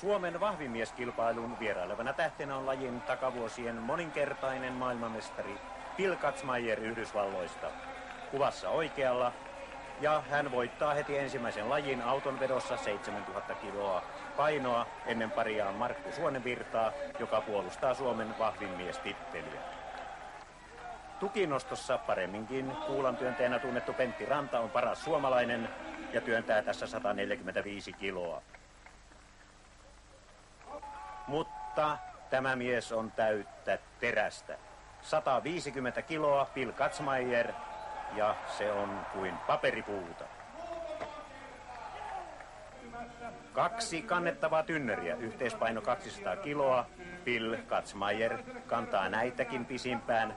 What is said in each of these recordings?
Suomen vahvimieskilpailun vierailevana tähtenä on lajin takavuosien moninkertainen maailmanmestari Bill Katzmeier Yhdysvalloista. Kuvassa oikealla ja hän voittaa heti ensimmäisen lajin autonvedossa 7000 kiloa painoa ennen pariaan Markku Suonenvirtaa, joka puolustaa Suomen vahvin miestitteliä. Tukinostossa paremminkin kuulantyönteenä tunnettu Pentti Ranta on paras suomalainen ja työntää tässä 145 kiloa. Mutta tämä mies on täyttä terästä. 150 kiloa Bill Katzmeier ja se on kuin paperipuuta. Kaksi kannettavaa tynneriä, yhteispaino 200 kiloa. Bill Katzmeier kantaa näitäkin pisimpään.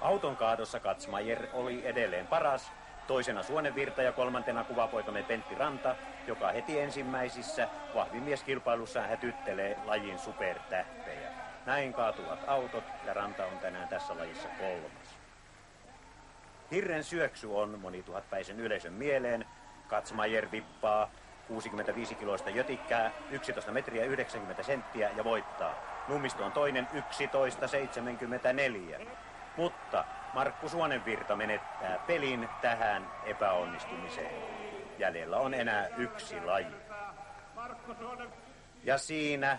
Auton kaadossa Katzmeier oli edelleen paras, toisena Suonenvirta ja kolmantena kuvapoikamme Pentti Ranta, joka heti ensimmäisissä vahvimieskilpailussa hätyttelee lajin supertähtejä. Näin kaatuvat autot ja Ranta on tänään tässä lajissa kolmas. Hirren syöksy on monituhatpäisen yleisön mieleen. Katsmajer vippaa 65 kiloista jötikkää, 11 metriä 90 senttiä ja voittaa. Nummisto on toinen 11.74. Mutta Markku Suonenvirta menettää pelin tähän epäonnistumiseen. Jäljellä on enää yksi laji. Ja siinä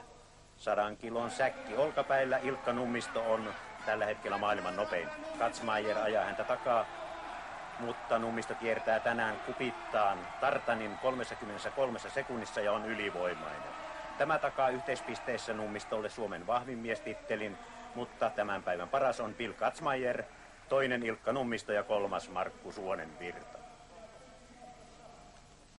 sadan kilon säkki olkapäillä Ilkka Nummisto on tällä hetkellä maailman nopein. Katsmaier ajaa häntä takaa, mutta Nummisto kiertää tänään kupittaan Tartanin 33 sekunnissa ja on ylivoimainen. Tämä takaa yhteispisteessä Nummistolle Suomen vahvin miestittelin, mutta tämän päivän paras on Bill Katzmaier, toinen Ilkka Nummisto ja kolmas Markku Suonen Virta.